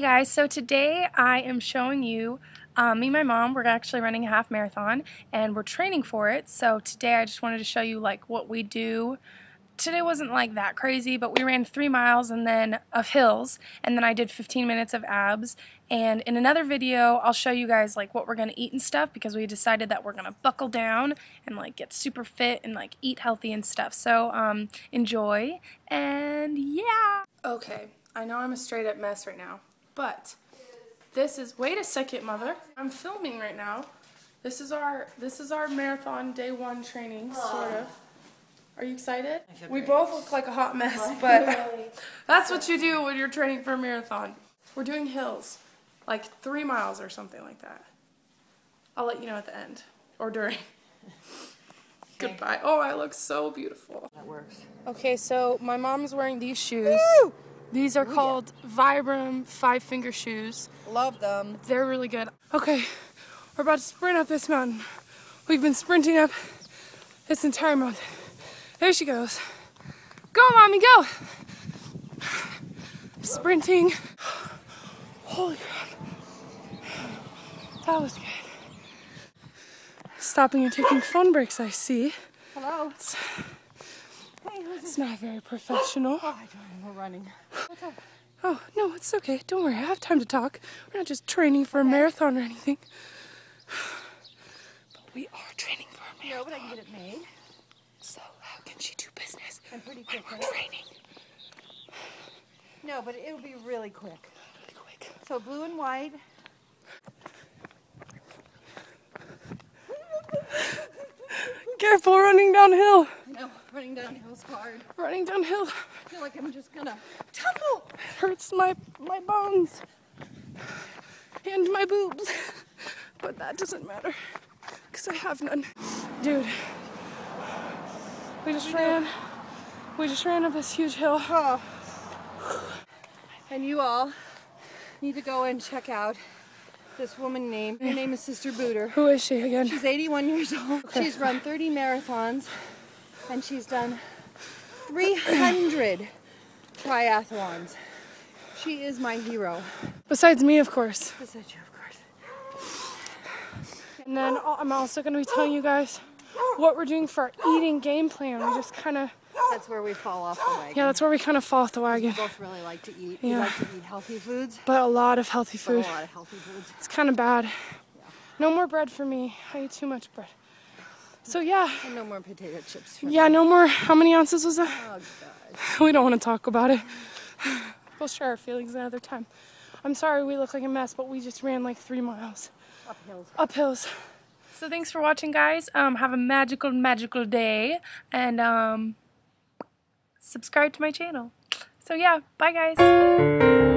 guys, so today I am showing you, um, me and my mom, we're actually running a half marathon and we're training for it. So today I just wanted to show you like what we do. Today wasn't like that crazy, but we ran three miles and then of hills and then I did 15 minutes of abs. And in another video, I'll show you guys like what we're going to eat and stuff because we decided that we're going to buckle down and like get super fit and like eat healthy and stuff. So um, enjoy and yeah. Okay, I know I'm a straight up mess right now, but this is, wait a second, mother. I'm filming right now. This is our, this is our marathon day one training, sort of. Are you excited? We both look like a hot mess, but that's what you do when you're training for a marathon. We're doing hills, like three miles or something like that. I'll let you know at the end or during. Goodbye. Oh, I look so beautiful. That works. Okay, so my mom's wearing these shoes. These are called Vibram five finger shoes. Love them. They're really good. Okay, we're about to sprint up this mountain. We've been sprinting up this entire mountain. There she goes. Go, mommy, go! Sprinting. Holy crap. That was good. Stopping and taking phone breaks, I see. Hello. It's, it's not very professional. Oh, I don't know. We're running. Oh, no, it's okay. Don't worry. I have time to talk. We're not just training for a marathon or anything. But we are training for a No, marathon. but I can get it made. So, how can she do business I'm pretty when quick. we're at it. training? No, but it'll be really quick. Really quick. So blue and white. Careful running downhill. Know. Running downhill's hard. Running downhill I feel like I'm just gonna tumble. It hurts my, my bones and my boobs. But that doesn't matter because I have none. Dude, we just ran. We just ran up this huge hill. Oh. And you all need to go and check out this woman named. Her name is Sister Buder. Who is she again? She's 81 years old. She's run 30 marathons and she's done 300 triathlons. She is my hero. Besides me, of course. Besides you, of course. And then I'm also going to be telling you guys what we're doing for our eating game plan. We just kind of, That's where we fall off the wagon. yeah, that's where we kind of fall off the wagon. We both really like to eat. We Yeah. like to eat healthy foods, But a lot of healthy but a lot of healthy foods. It's kind of bad. No more bread for me. I eat too much bread. So yeah, And no more potato chips. For yeah, me. no more. How many ounces was that? Oh, God. We don't want to talk about it. We'll share our feelings another time. I'm sorry we look like a mess, but we just ran like three miles. Up hills. Up hills. So thanks for watching, guys. Um, have a magical, magical day, and um, subscribe to my channel. So yeah, bye, guys.